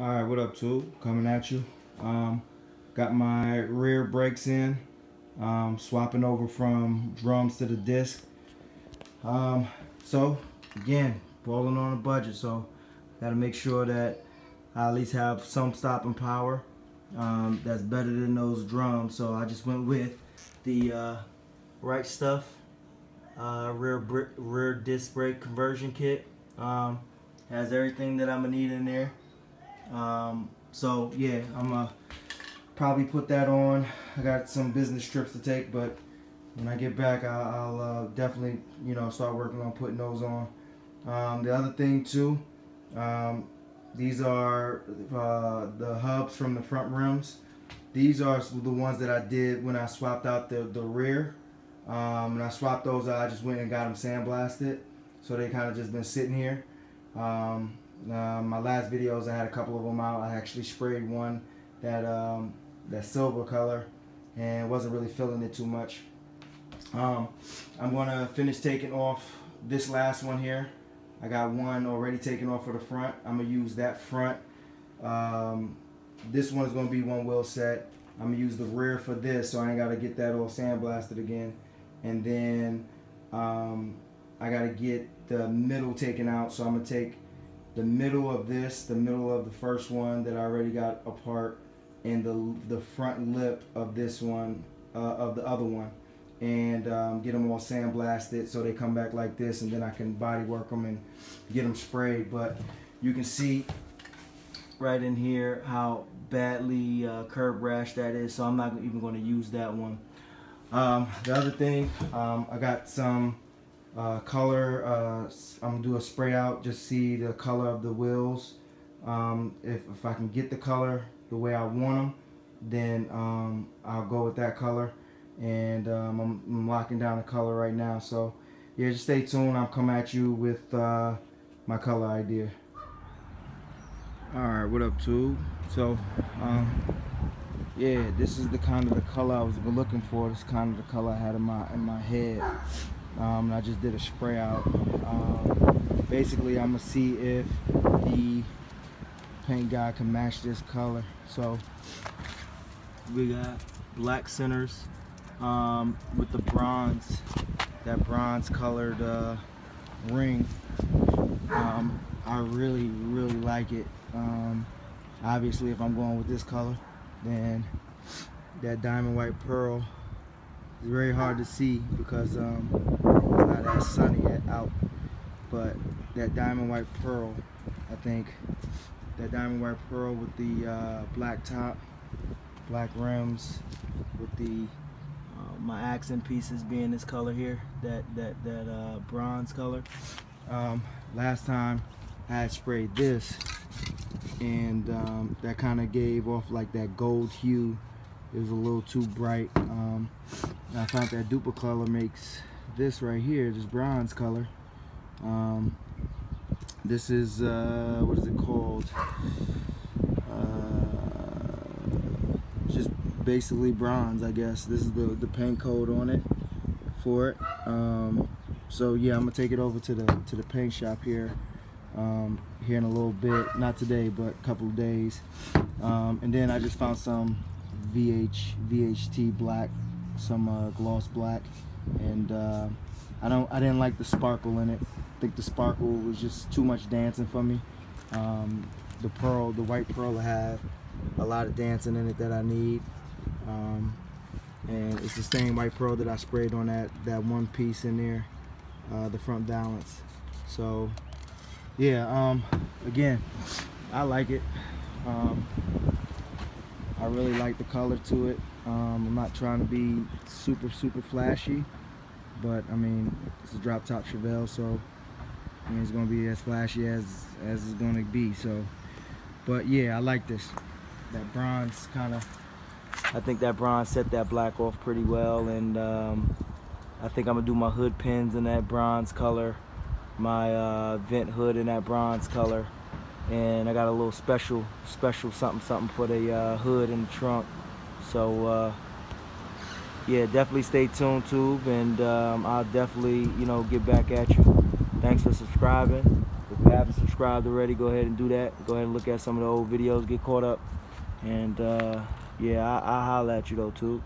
All right, what up, tube? Coming at you. Um, got my rear brakes in. Um, swapping over from drums to the disc. Um, so again, balling on a budget. So got to make sure that I at least have some stopping power. Um, that's better than those drums. So I just went with the uh, right stuff. Uh, rear rear disc brake conversion kit. Um, has everything that I'm gonna need in there. Um, so yeah, I'm gonna probably put that on. I got some business trips to take, but when I get back, I'll, I'll uh, definitely you know start working on putting those on. Um, the other thing too, um, these are uh, the hubs from the front rims. These are the ones that I did when I swapped out the, the rear. Um, and I swapped those out, I just went and got them sandblasted. So they kind of just been sitting here. Um, uh, my last videos, I had a couple of them out. I actually sprayed one that um, that silver color and wasn't really feeling it too much. Um, I'm gonna finish taking off this last one here. I got one already taken off for the front. I'm gonna use that front. Um, this one is gonna be one wheel set. I'm gonna use the rear for this, so I ain't gotta get that all sandblasted again. And then um, I gotta get the middle taken out, so I'm gonna take the middle of this, the middle of the first one that I already got apart, and the the front lip of this one, uh, of the other one, and um, get them all sandblasted so they come back like this, and then I can body work them and get them sprayed. But you can see right in here how badly uh, curb rash that is, so I'm not even going to use that one. Um, the other thing, um, I got some uh, color, uh, I'm gonna do a spray out, just see the color of the wheels. Um, if, if I can get the color the way I want them, then um, I'll go with that color. And um, I'm, I'm, locking down the color right now. So yeah, just stay tuned. I'll come at you with uh, my color idea. All right, what up, tube? So, um, yeah, this is the kind of the color I was looking for. This kind of the color I had in my in my head um, I just did a spray out. Um, basically I'm gonna see if the paint guy can match this color. So we got black centers um, with the bronze that bronze colored uh, ring. Um, I really really like it. Um, obviously if I'm going with this color then that diamond white pearl it's very hard to see because um, it's not as sunny yet out. But that diamond white pearl, I think, that diamond white pearl with the uh, black top, black rims, with the uh, my accent pieces being this color here, that that that uh, bronze color. Um, last time I had sprayed this, and um, that kind of gave off like that gold hue it was a little too bright. Um, I found that dupa Duplicolor makes this right here, this bronze color. Um, this is, uh, what is it called? Uh, just basically bronze, I guess. This is the, the paint code on it for it. Um, so yeah, I'm gonna take it over to the to the paint shop here um, here in a little bit. Not today, but a couple of days. Um, and then I just found some VH VHT black, some uh, gloss black, and uh, I don't I didn't like the sparkle in it. I think the sparkle was just too much dancing for me. Um, the pearl, the white pearl, had a lot of dancing in it that I need. Um, and it's the same white pearl that I sprayed on that that one piece in there, uh, the front valance. So yeah, um, again, I like it. Um, I really like the color to it. Um, I'm not trying to be super, super flashy, but I mean, it's a drop top Chevelle, so I mean, it's gonna be as flashy as, as it's gonna be, so. But yeah, I like this. That bronze kind of, I think that bronze set that black off pretty well, and um, I think I'm gonna do my hood pins in that bronze color, my uh, vent hood in that bronze color and I got a little special special something something for the uh, hood and the trunk so uh, yeah definitely stay tuned tube and um, I'll definitely you know get back at you thanks for subscribing If you haven't subscribed already, go ahead and do that. Go ahead and look at some of the old videos, get caught up. And uh, yeah, I, I'll holler at you though, too.